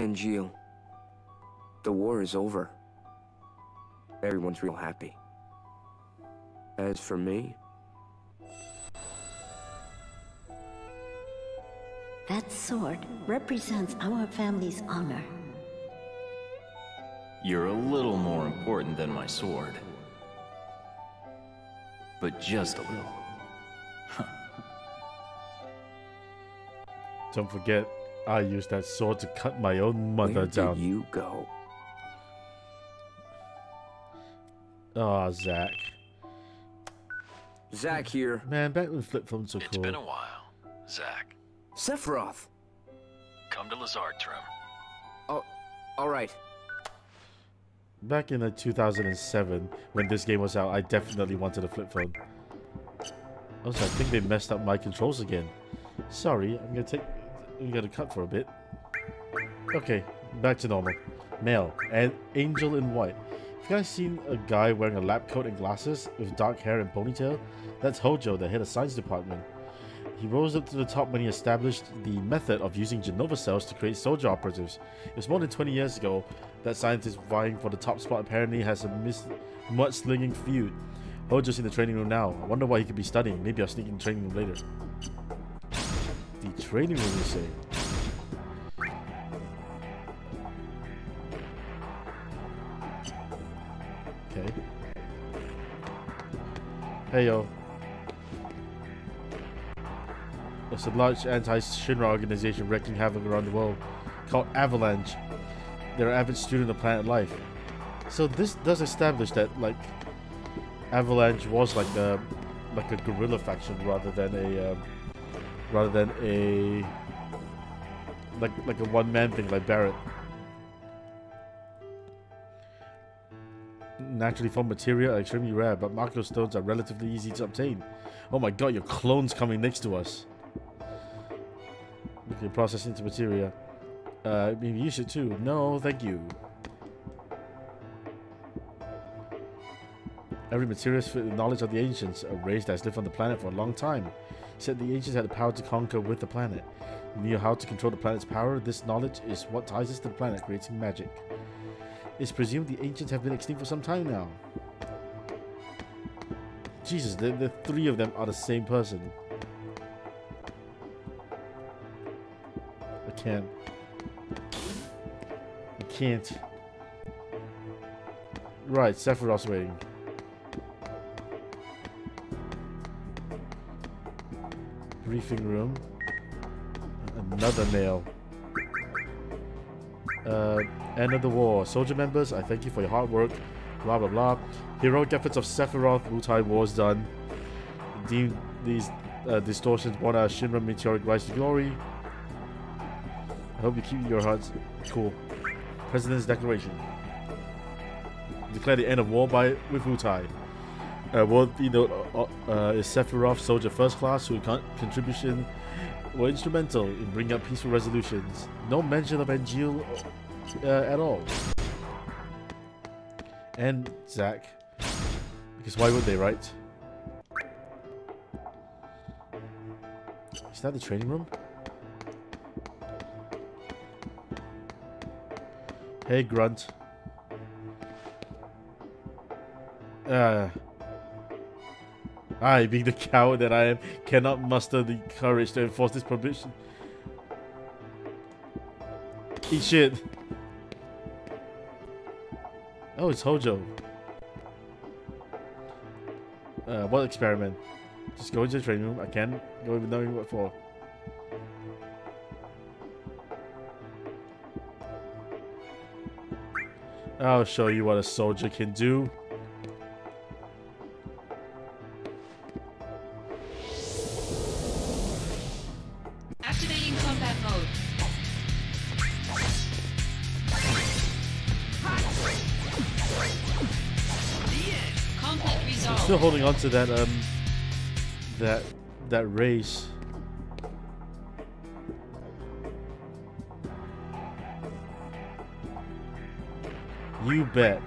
Angeal, the war is over. Everyone's real happy. As for me, That sword represents our family's honor. You're a little more important than my sword. But just a little. Don't forget, I used that sword to cut my own mother where down. did you go? Ah, Zack. Zack here. Man, back when flip phones were It's cool. been a while. Zack. Sephiroth. come to Lazard Trim. Oh, all right. Back in the 2007, when this game was out, I definitely wanted a flip phone. Also, I think they messed up my controls again. Sorry, I'm gonna take... We gotta cut for a bit. Okay, back to normal. Male, and angel in white. Have you guys seen a guy wearing a lab coat and glasses with dark hair and ponytail? That's Hojo, the head of science department. He rose up to the top when he established the method of using Jenova cells to create soldier operatives. It was more than 20 years ago that scientists vying for the top spot apparently has a mis- mudslinging feud. Hojo's in the training room now. I wonder why he could be studying. Maybe I'll sneak in the training room later. Training room, you say? Okay. Hey yo. It's a large anti-Shinra organization wreaking havoc around the world called Avalanche. They're an avid student of planet life. So this does establish that like Avalanche was like a like a guerrilla faction rather than a um, rather than a like like a one man thing like Barrett. Naturally formed materia are extremely rare, but Mako stones are relatively easy to obtain. Oh my god, your clone's coming next to us. Okay, process into materia. Uh, maybe you should too. No, thank you. Every materialist the knowledge of the ancients, a race that's lived on the planet for a long time. Said the ancients had the power to conquer with the planet. Knew how to control the planet's power. This knowledge is what ties us to the planet, creating magic. It's presumed the ancients have been extinct for some time now. Jesus, the, the three of them are the same person. I can't. I can't. Right, Sephiroth's waiting. Briefing room. Another mail. Uh, end of the war. Soldier members, I thank you for your hard work. Blah blah blah. Heroic efforts of Sephiroth, Wutai Wars done. Deem these uh, distortions born out Shinra meteoric rise to glory. I hope you keep your hearts cool. President's Declaration. Declare the end of war by with Wutai. Uh, world you know, uh, uh, is Sephiroth Soldier First Class, whose con- contribution were instrumental in bringing up peaceful resolutions. No mention of Angeal uh, at all. And Zack. Because why would they, right? Is that the training room? Hey, Grunt. Uh, I, being the coward that I am, cannot muster the courage to enforce this prohibition. Eat shit. Oh, it's Hojo. Uh, what experiment? Just go into the training room. I can't go even knowing what for. I'll show you what a soldier can do. Resolved. Still holding on to that um that that race. You bet.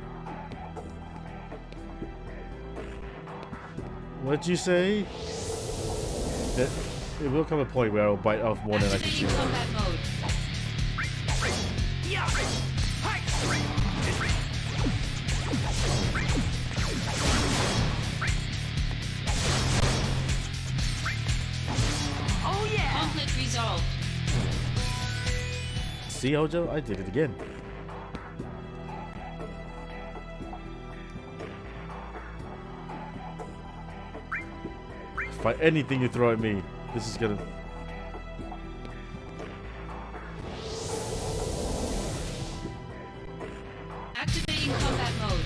What'd you say? That it will come a point where I'll bite off more than I can chew. See, Hojo? I did it again. Fight anything you throw at me. This is gonna... Activating combat mode.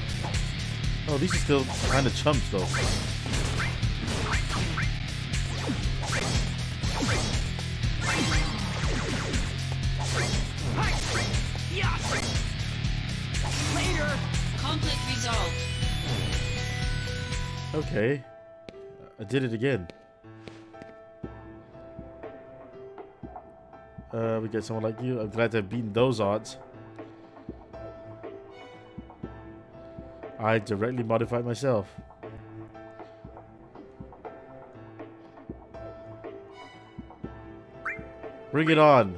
Oh, these are still kind of chumps, though. Okay. I did it again. Uh, we get someone like you. I'm glad to have beaten those odds. I directly modified myself. Bring it on.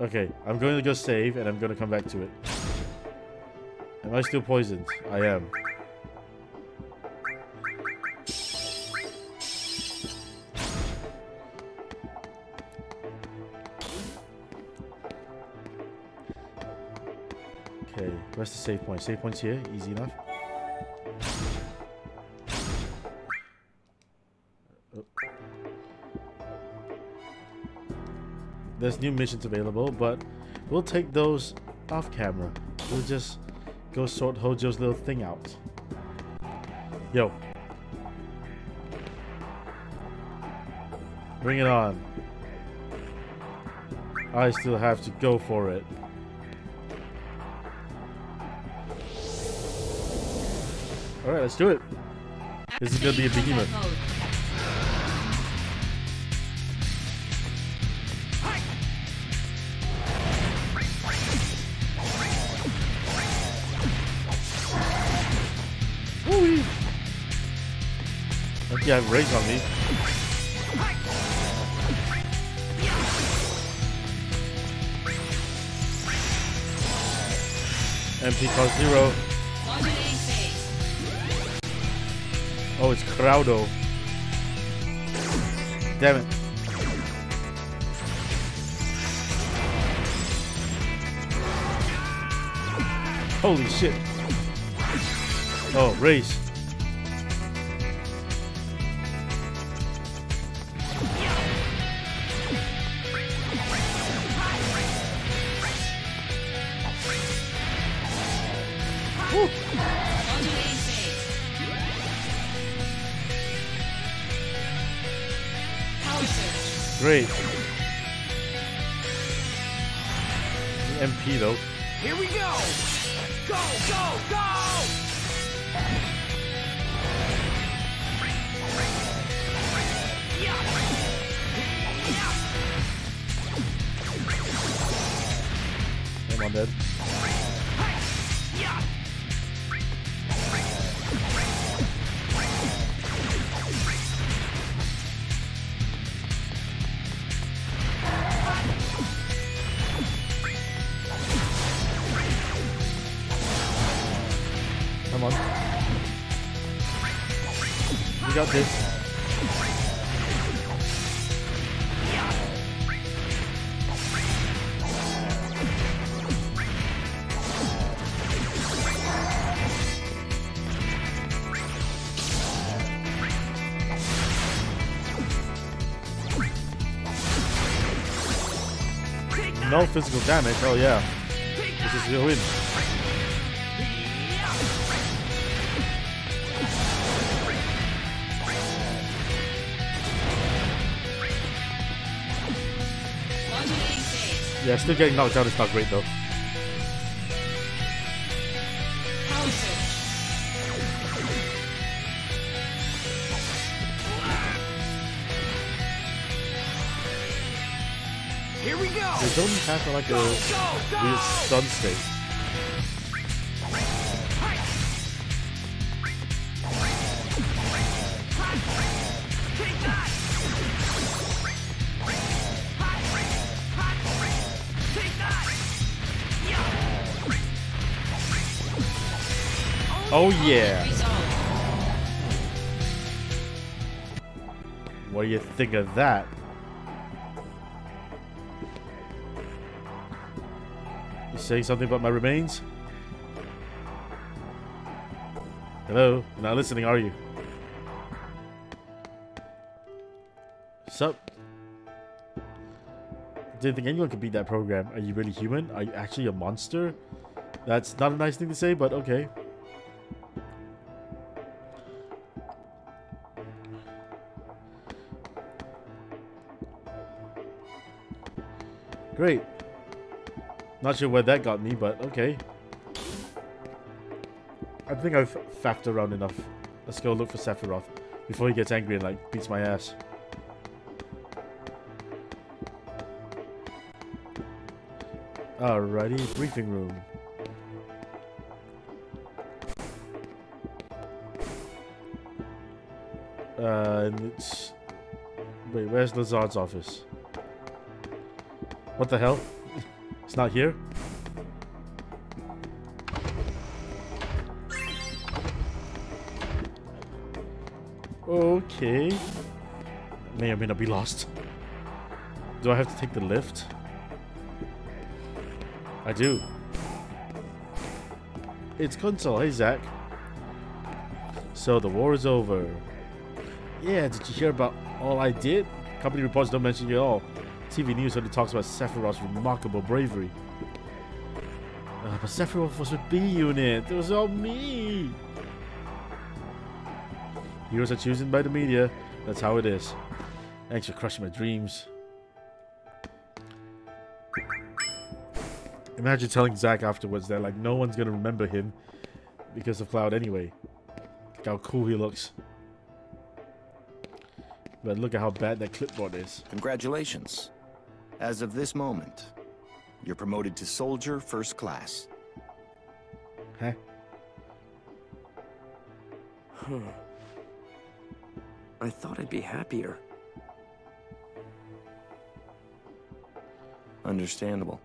Okay, I'm going to go save and I'm going to come back to it. Am I still poisoned? I am. Okay, where's the save point? Save point's here, easy enough. There's new missions available, but we'll take those off camera. We'll just go sort Hojo's little thing out. Yo. Bring it on. I still have to go for it. Alright, let's do it. This is gonna be a behemoth. I have rage on me. MP cost zero. Oh, it's Crowdo. Damn it. Holy shit. Oh, race. Great. The MP though. Here we go! Go, go, go! Come on, got this. No physical damage. Oh yeah. This is a win. Yeah, still getting knocked down is not great though. Here we go! They don't have like a Go, go, weird go! stun state. Oh yeah. What do you think of that? You saying something about my remains? Hello? You're not listening, are you? Sup? Didn't think anyone could beat that program. Are you really human? Are you actually a monster? That's not a nice thing to say, but okay. Great. Not sure where that got me, but okay. I think I've faffed around enough. Let's go look for Sephiroth before he gets angry and like beats my ass. Alrighty, briefing room. Uh, and it's... Wait, where's Lazard's office? What the hell? It's not here? Okay. May or may not be lost. Do I have to take the lift? I do. It's Kunsel. Hey, Zack. So the war is over. Yeah, did you hear about all I did? Company reports don't mention you at all. TV news only talks about Sephiroth's remarkable bravery. Uh, but Sephiroth was with B Unit. It was all me. Heroes are chosen by the media. That's how it is. Thanks for crushing my dreams. Imagine telling Zack afterwards that like no one's gonna remember him because of Cloud anyway. Look how cool he looks. But look at how bad that clipboard is. Congratulations. As of this moment, you're promoted to Soldier First Class. Huh? Hmm. I thought I'd be happier. Understandable.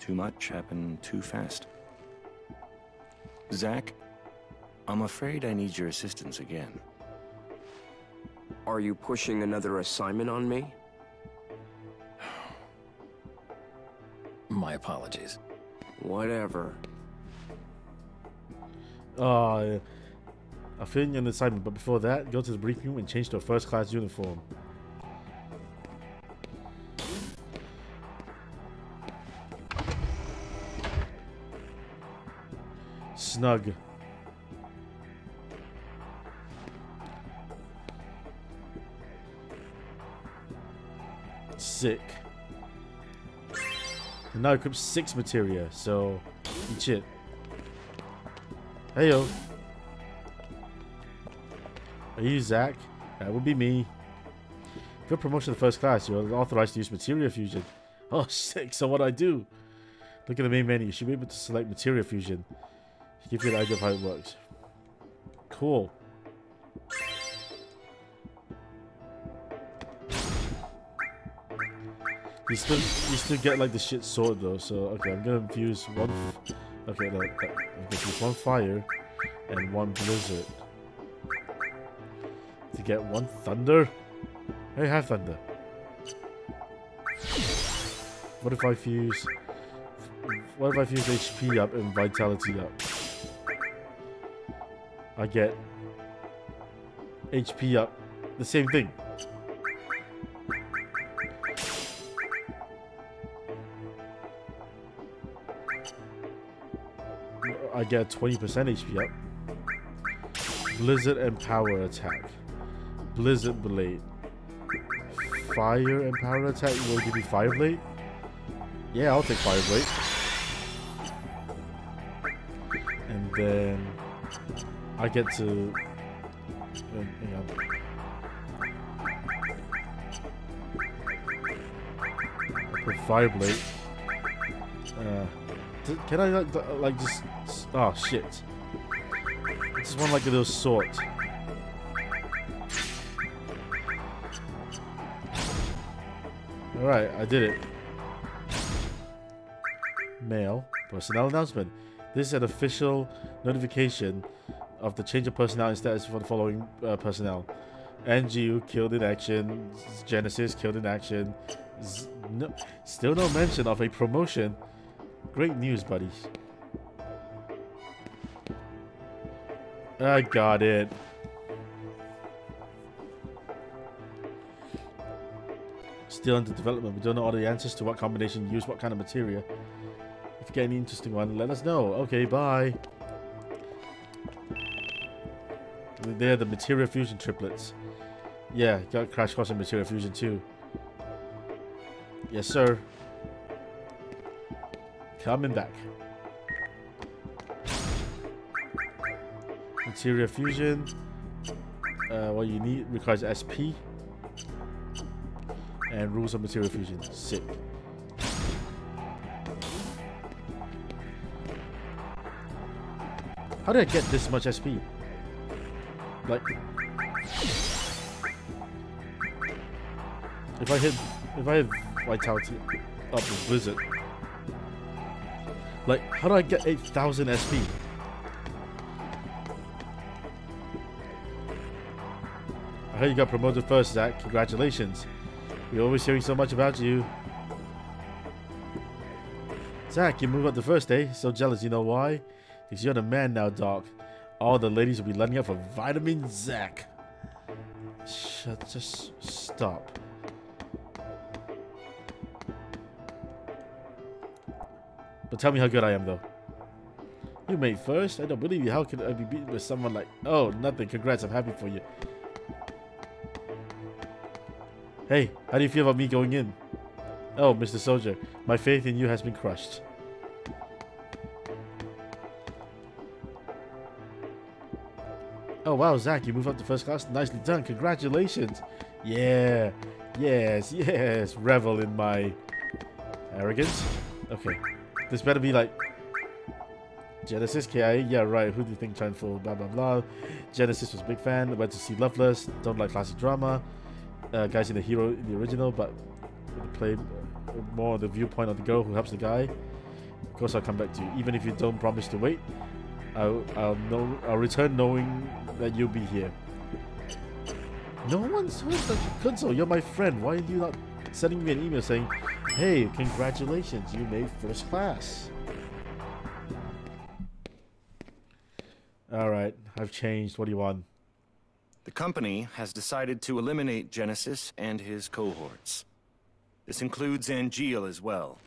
Too much happened too fast. Zack, I'm afraid I need your assistance again. Are you pushing another assignment on me? Apologies. Whatever. Uh, I feel you an assignment, but before that, go to the briefing room and change to a first class uniform. Snug. Sick. And now equips six materia, so eat shit. yo, Are you Zack? That would be me. Good promotion to first class. You're authorized to use materia fusion. Oh, sick. So what do I do? Look at the main menu. You should be able to select materia fusion. Give you an idea of how it works. Cool. You still, you still get like the shit sword though. So okay, I'm gonna use one. Okay, uh, I'm gonna one fire and one blizzard to get one thunder. I have thunder. What if I fuse? What if I fuse HP up and vitality up? I get HP up. The same thing. I get 20% HP up. Blizzard and power attack. Blizzard blade. Fire and power attack. Will give me fire blade? Yeah, I'll take fire blade. And then I get to. hang on. Put fire blade. Uh, can I like, like just? Oh shit! I just want like a little sword. All right, I did it. Mail personnel announcement. This is an official notification of the change of personnel status for the following uh, personnel. Angeal killed in action. Genesis killed in action. Z- no, still no mention of a promotion. Great news, buddies. I got it. Still under development. We don't know all the answers to what combination use what kind of material. If you get any interesting one, let us know. Okay, bye. They're the materia fusion triplets. Yeah, got Crash Course in Materia Fusion too. Yes, sir. Coming back. Materia Fusion. Uh, what you need requires SP. And rules of Materia Fusion. Sick. How did I get this much SP? Like, if I hit, if I hit Vitality up with Blizzard, like, how do I get 8,000 SP? Heard you got promoted first, Zack. Congratulations. We're always hearing so much about you. Zack, you moved up the first day. So jealous, you know why? Because you're the man now, Doc. All the ladies will be lining up for Vitamin Zack. Shut, just stop. But tell me how good I am, though. You made first? I don't believe you. How could I be beaten with someone like... Oh, nothing. Congrats. I'm happy for you. Hey, how do you feel about me going in? Oh, Mr. Soldier, my faith in you has been crushed. Oh wow, Zack, you moved up to first class. Nicely done. Congratulations. Yeah. Yes, yes. Revel in my arrogance. Okay. This better be like Genesis KI. Yeah, right. Who do you think trying for blah blah blah. Genesis was a big fan. Went to see Loveless. Don't like classic drama. Uh, guys in the hero in the original, but play more the viewpoint of the girl who helps the guy. Of course, I'll come back to you. Even if you don't promise to wait, I'll I'll know I'll return knowing that you'll be here. No one's heard the console. You're my friend. Why are you not sending me an email saying, "Hey, congratulations, you made first class"? All right, I've changed. What do you want? The company has decided to eliminate Genesis and his cohorts. This includes Angeal as well.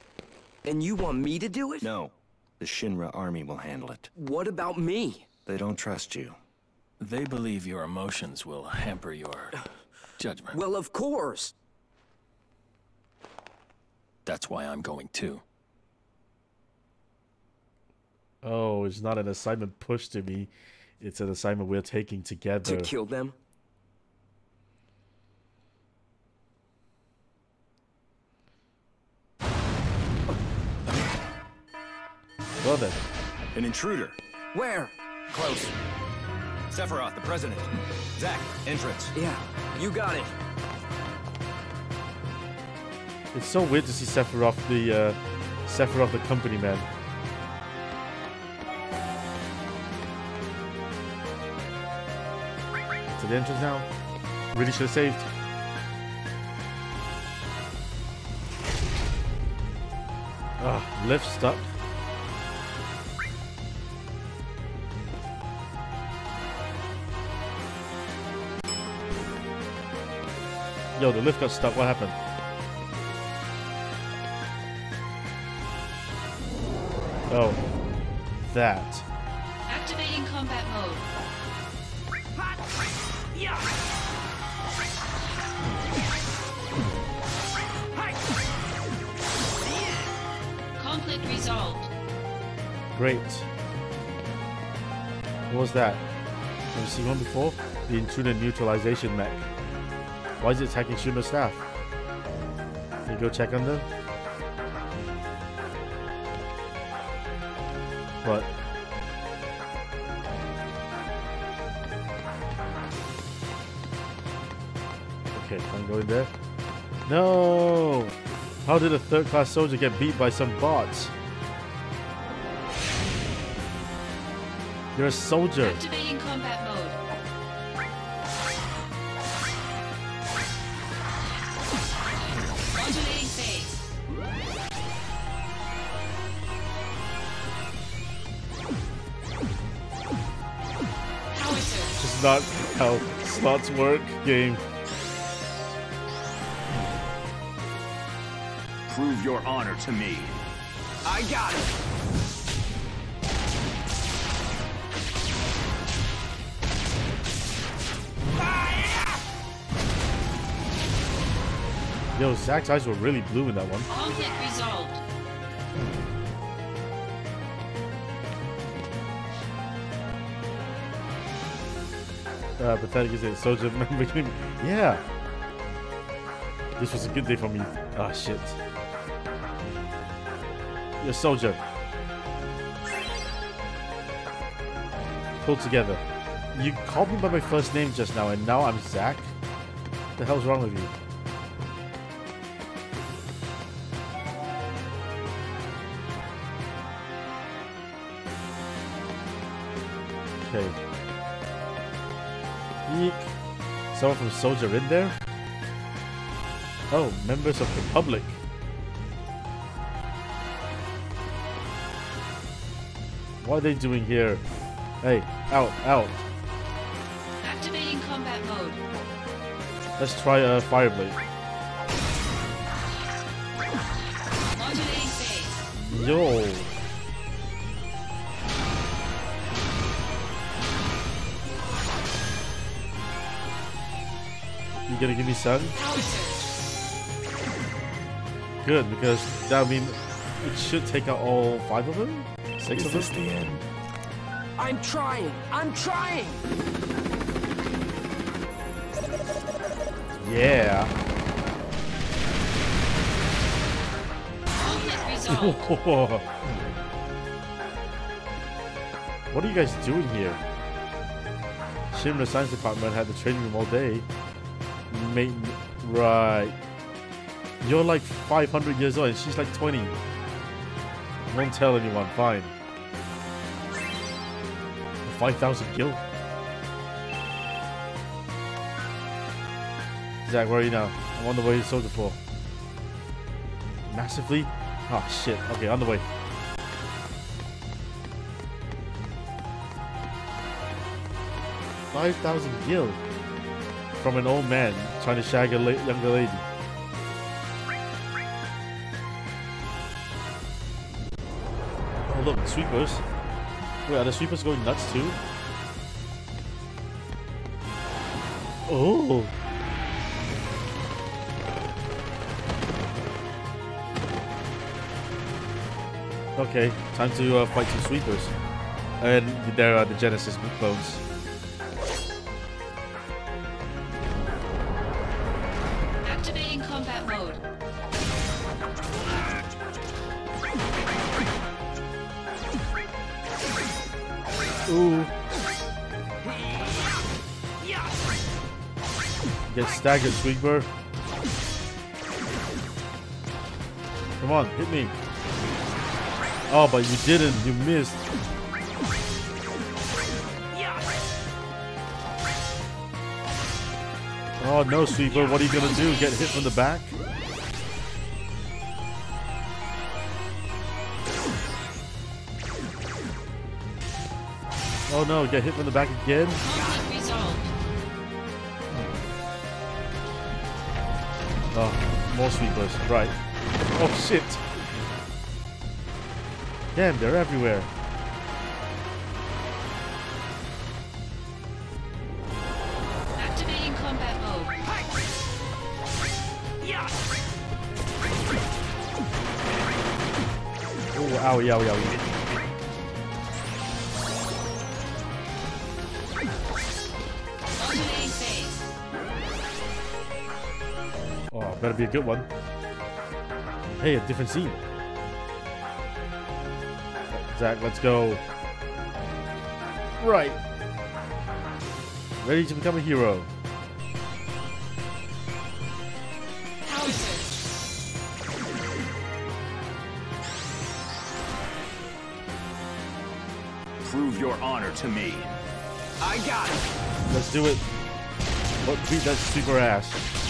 And you want me to do it? No, the Shinra army will handle it. What about me? They don't trust you. They believe your emotions will hamper your judgment. Well, of course. That's why I'm going too. Oh, it's not an assignment pushed to me. It's an assignment we're taking together. To kill them? Well then. An intruder. Where? Close. Sephiroth, the president. Zack, entrance. Yeah, you got it. It's so weird to see Sephiroth the uh, Sephiroth the company man. To the entrance now. Really should have saved. Ah, lift stuck. Yo, the lift got stuck. What happened? Oh, that. Activating combat mode. Conflict resolved. Great. What was that? Have you seen one before? The intruder neutralization mech. Why is it attacking Shuma's staff? Can you go check on them? What? in there. No! How did a third class soldier get beat by some bots? You're a soldier. Activating combat mode. Modulating phase. Power surge. Just not how slots work game. Prove your honor to me. I got it. Yo, Zack's eyes were really blue in that one. Conflict resolved. Uh, pathetic is it? Soldier member game. Yeah. This was a good day for me. Ah, shit. You're a soldier. Pull together. You called me by my first name just now, and now I'm Zack? What the hell's wrong with you? Okay. Yeek. Someone from Soldier in there? Oh, members of the public. What are they doing here? Hey, out, out. Activating combat mode. Let's try a Fireblade. Modulating phase. Yo. You gonna give me sun? Good, because that mean it should take out all five of them? Six of them? the end? I'm trying. I'm trying. Yeah. Conflict what are you guys doing here? Shinra Science Department had the training room all day. Main right. You're like 500 years old and she's like 20. Won't tell anyone, fine. 5,000 gil? Zack, where are you now? I'm on the way to Soldier 4. Massively? Oh shit. Okay, on the way. Five thousand gil from an old man trying to shag a la- younger lady. Oh look, sweepers. Wait, are the sweepers going nuts too? Oh. Okay, time to uh, fight some sweepers. And there are the Genesis clones. Activating combat mode. Ooh. Get staggered, sweeper. Come on, hit me. Oh, but you didn't. You missed. Oh no, sweeper. What are you gonna do? Get hit from the back? Oh no, get hit from the back again? Hmm. Oh, more sweepers. Right. Oh shit. Damn, they're everywhere. Activating combat mode. Oh, owie, owie, owie. Better be a good one. Hey, a different scene. Zack, let's go. Right. Ready to become a hero. Prove your honor to me. I got it. Let's do it. What beat that super ass.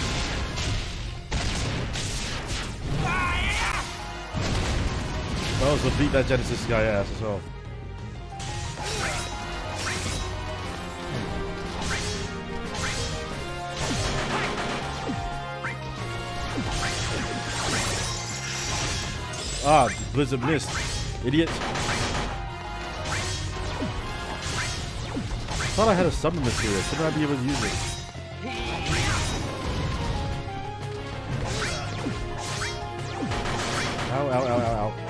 Might as beat that Genesis guy ass as well. Ah, Blizzard missed. Idiot. Thought I had a summon materia. Shouldn't I be able to use it? Ow, ow, ow, ow, ow.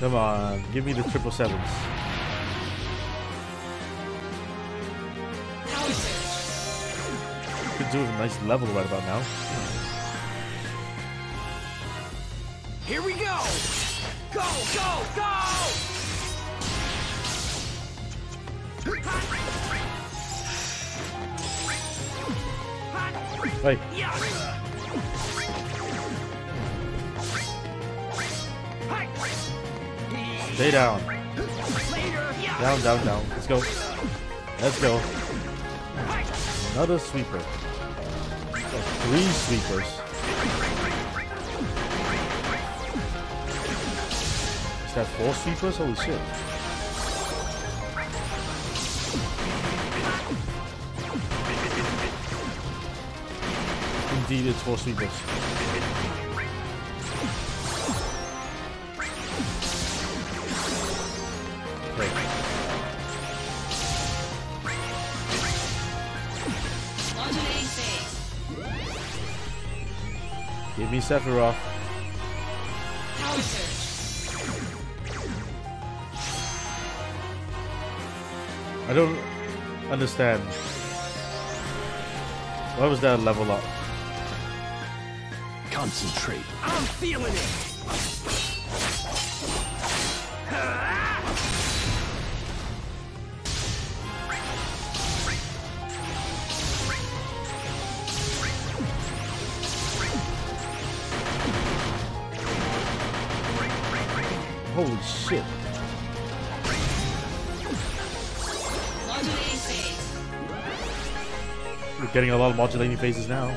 Come on, give me the triple sevens. Could do with a nice level right about now. Here we go! Go, go, go! Hey, stay down. Down, down, down. Let's go. Let's go. Another sweeper. Three sweepers. Is that four sweepers? Holy shit. Indeed, it's four sweepers. Give me Sephiroth. I don't understand. Why was that level up? Concentrate. I'm feeling it! Getting a lot of modulating phases now.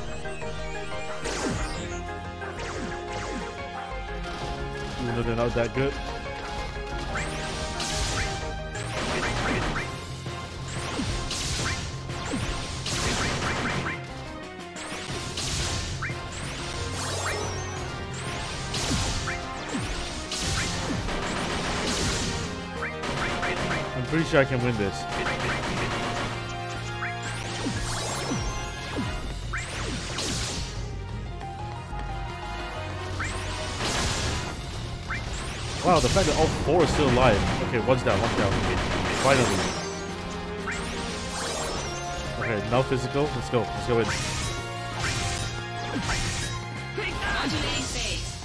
Even though they're not that good. I'm pretty sure I can win this. Wow, the fact that all four are still alive. Okay, one's down, one's down. Finally. Okay, now physical. Let's go. Let's go in. Modulating phase.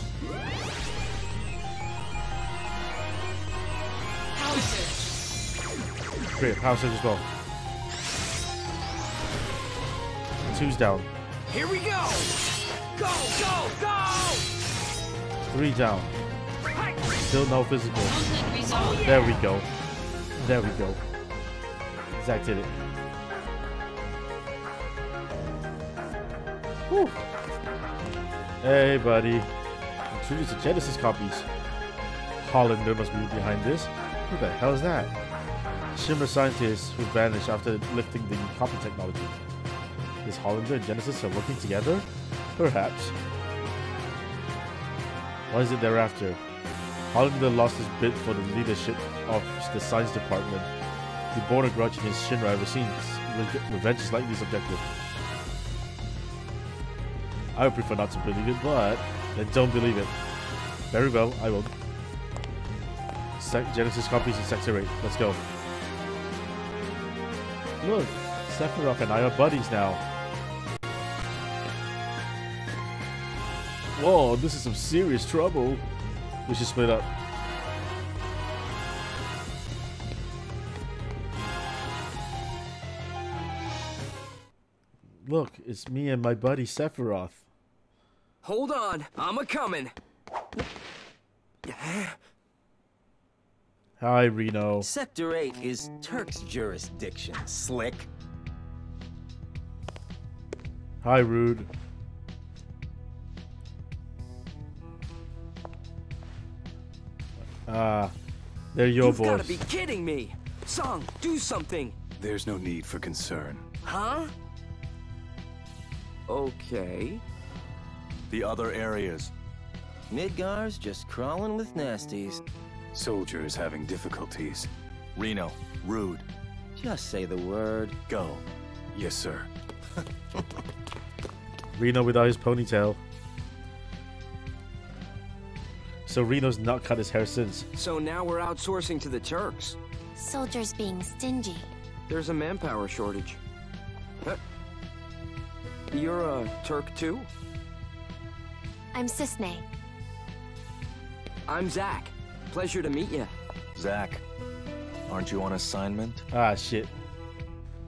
Power surge. Great, power surge as well. Two's down. Here we go! Go, go, go! Three down. Still no physical. There we go. There we go. Zack did it. Whew. Hey, buddy. Introduce the Genesis copies. Hollander must be behind this. Who the hell is that? Shinra scientists who vanished after lifting the copy technology. Is Hollander and Genesis are working together? Perhaps. What is it they're after? Hollander lost his bid for the leadership of the science department. He bore a grudge against Shinra ever since. Revenge is likely his objective. I would prefer not to believe it, but then don't believe it. Very well, I will. Sec- Genesis copies in Sector 8. Let's go. Look, Sephiroth and I are buddies now. Whoa, this is some serious trouble. We should split up. Look, it's me and my buddy Sephiroth. Hold on, I'm a coming. Hi, Reno. Sector 8 is Turk's jurisdiction, slick. Hi, Rude. Ah, they're your You've boys. gotta be kidding me! Tseng, do something! There's no need for concern. Huh? Okay. The other areas. Midgar's just crawling with nasties. Soldiers having difficulties. Reno, rude. Just say the word. Go. Yes, sir. Reno without his ponytail. So Reno's not cut his hair since. So now we're outsourcing to the Turks. Soldiers being stingy. There's a manpower shortage. Huh. You're a Turk too? I'm Cissnei. I'm Zack. Pleasure to meet you. Zack, aren't you on assignment? Ah, shit.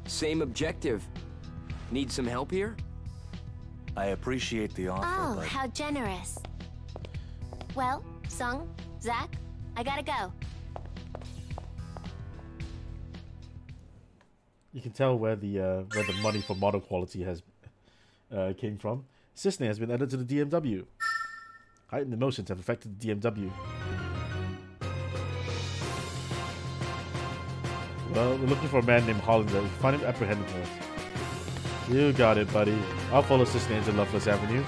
Same objective. Need some help here? I appreciate the offer, Oh, but how generous. Well, Sung, Zack, I gotta go. You can tell where the uh, where the money for model quality has uh, came from. Cissnei has been added to the DMW. Heightened emotions have affected the DMW. Well, we're looking for a man named Hollander. We Find him apprehending us. You got it, buddy. I'll follow Cissnei into Loveless Avenue.